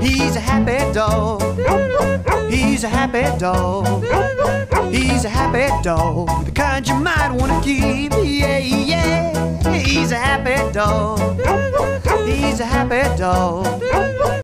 He's a happy dog. He's a happy dog. He's a happy dog. The kind you might want to keep. Yeah, yeah. He's a happy dog. He's a happy dog.